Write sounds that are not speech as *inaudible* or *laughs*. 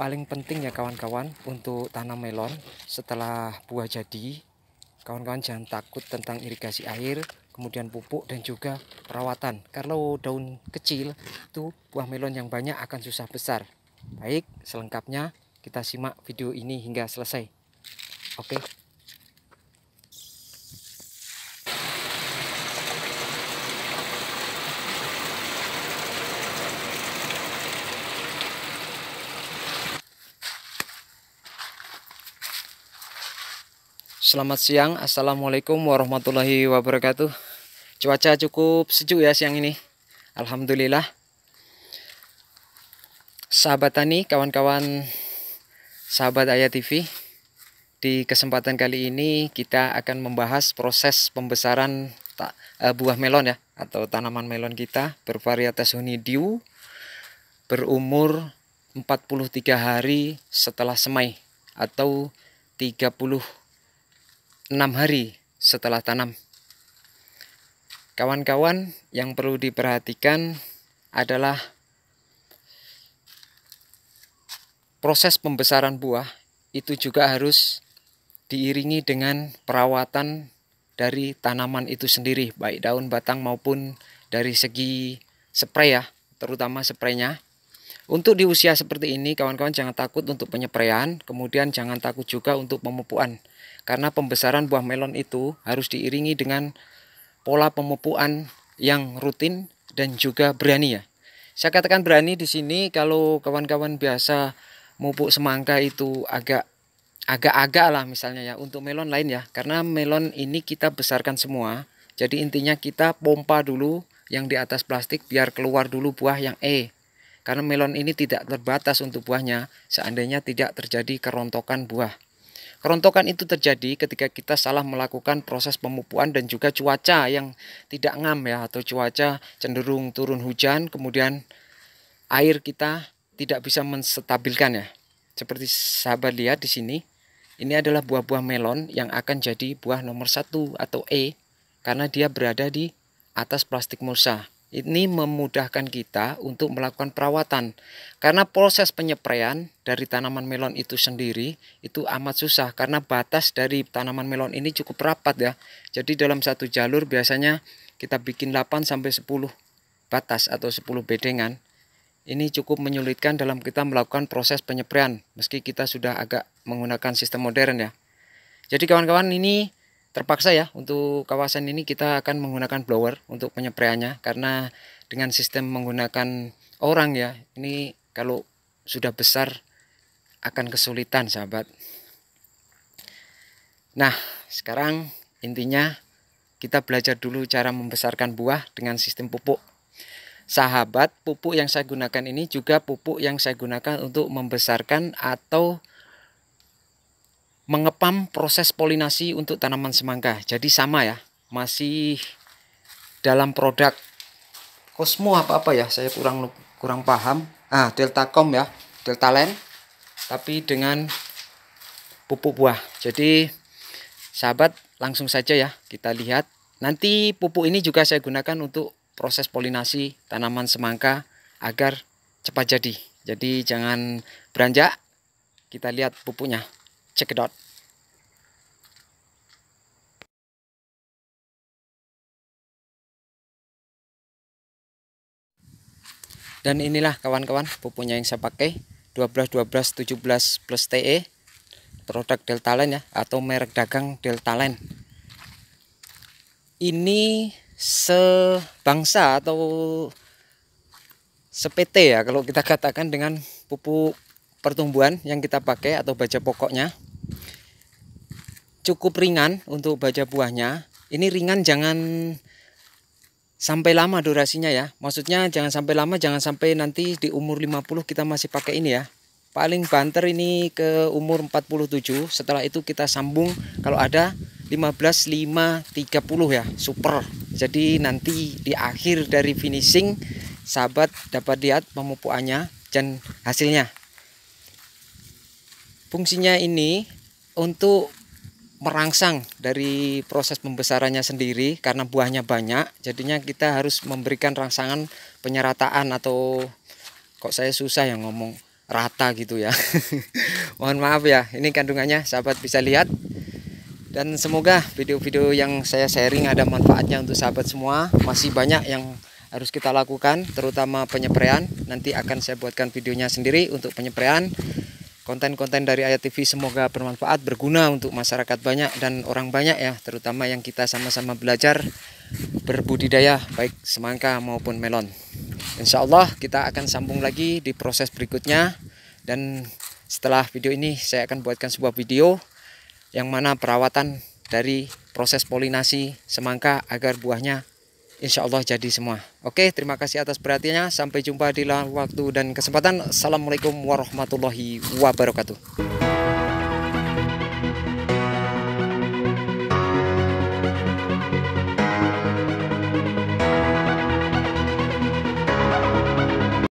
paling penting ya kawan-kawan untuk tanam melon setelah buah jadi. Kawan-kawan jangan takut tentang irigasi air kemudian pupuk dan juga perawatan. Kalau daun kecil itu buah melon yang banyak akan susah besar. Baik selengkapnya kita simak video ini hingga selesai. Oke Selamat siang, Assalamualaikum warahmatullahi wabarakatuh. Cuaca cukup sejuk ya siang ini. Alhamdulillah. Sahabat Tani, kawan-kawan Sahabat Ayah TV Di kesempatan kali ini kita akan membahas proses pembesaran uh, buah melon ya Atau tanaman melon kita bervarietas honeydew Berumur 43 hari setelah semai Atau 30 enam hari setelah tanam. Kawan-kawan yang perlu diperhatikan adalah proses pembesaran buah itu juga harus diiringi dengan perawatan dari tanaman itu sendiri, baik daun batang maupun dari segi spray ya, terutama spraynya. Untuk di usia seperti ini, kawan-kawan jangan takut untuk penyepraian, kemudian jangan takut juga untuk pemupukan. Karena pembesaran buah melon itu harus diiringi dengan pola pemupukan yang rutin dan juga berani ya. Saya katakan berani di sini kalau kawan-kawan biasa mupuk semangka itu agak agak-agak lah misalnya ya untuk melon lain ya. Karena melon ini kita besarkan semua. Jadi intinya kita pompa dulu yang di atas plastik biar keluar dulu buah yang E. Karena melon ini tidak terbatas untuk buahnya seandainya tidak terjadi kerontokan buah. Kerontokan itu terjadi ketika kita salah melakukan proses pemupuan dan juga cuaca yang tidak ngam ya atau cuaca cenderung turun hujan kemudian air kita tidak bisa menstabilkan ya. Seperti sahabat lihat di sini, ini adalah buah-buah melon yang akan jadi buah nomor satu atau E karena dia berada di atas plastik mulsa ini memudahkan kita untuk melakukan perawatan. Karena proses penyepraian dari tanaman melon itu sendiri itu amat susah. Karena batas dari tanaman melon ini cukup rapat ya. Jadi dalam satu jalur biasanya kita bikin 8 sampai 10 batas atau 10 bedengan. Ini cukup menyulitkan dalam kita melakukan proses penyepraian meski kita sudah agak menggunakan sistem modern ya. Jadi kawan-kawan ini terpaksa ya untuk kawasan ini kita akan menggunakan blower untuk penyepraiannya karena dengan sistem menggunakan orang ya ini kalau sudah besar akan kesulitan sahabat. Nah sekarang intinya kita belajar dulu cara membesarkan buah dengan sistem pupuk. Sahabat pupuk yang saya gunakan ini juga pupuk yang saya gunakan untuk membesarkan atau mengepam proses polinasi untuk tanaman semangka. Jadi sama ya, masih dalam produk Cosmo apa apa ya, saya kurang kurang paham. Ah, Deltacom ya, Deltalen, tapi dengan pupuk buah. Jadi sahabat langsung saja ya kita lihat. Nanti pupuk ini juga saya gunakan untuk proses polinasi tanaman semangka agar cepat jadi. Jadi jangan beranjak. Kita lihat pupuknya check dan inilah kawan-kawan pupuknya yang saya pakai 12 12 17 plus TE produk Delta Line ya atau merek dagang Delta Line. Ini sebangsa atau sept ya kalau kita katakan dengan pupuk pertumbuhan yang kita pakai atau baja pokoknya cukup ringan untuk baja buahnya. Ini ringan jangan sampai lama durasinya ya. Maksudnya jangan sampai lama jangan sampai nanti di umur 50 kita masih pakai ini ya. Paling banter ini ke umur 47 setelah itu kita sambung. Kalau ada 15 5 30 ya super. Jadi nanti di akhir dari finishing sahabat dapat lihat pemupukannya dan hasilnya. Fungsinya ini untuk merangsang dari proses pembesarannya sendiri karena buahnya banyak. Jadinya kita harus memberikan rangsangan penyerataan atau kok saya susah yang ngomong rata gitu ya. *laughs* Mohon maaf ya ini kandungannya sahabat bisa lihat. Dan semoga video-video yang saya sharing ada manfaatnya untuk sahabat semua. Masih banyak yang harus kita lakukan terutama penyepraian nanti akan saya buatkan videonya sendiri untuk penyepraian konten-konten dari Ayat TV semoga bermanfaat berguna untuk masyarakat banyak dan orang banyak ya terutama yang kita sama-sama belajar berbudidaya baik semangka maupun melon. Insya Allah kita akan sambung lagi di proses berikutnya. Dan setelah video ini saya akan buatkan sebuah video yang mana perawatan dari proses polinasi semangka agar buahnya insya Allah jadi semua. Oke, terima kasih atas perhatiannya. Sampai jumpa di lain waktu dan kesempatan. Assalamualaikum warahmatullahi wabarakatuh.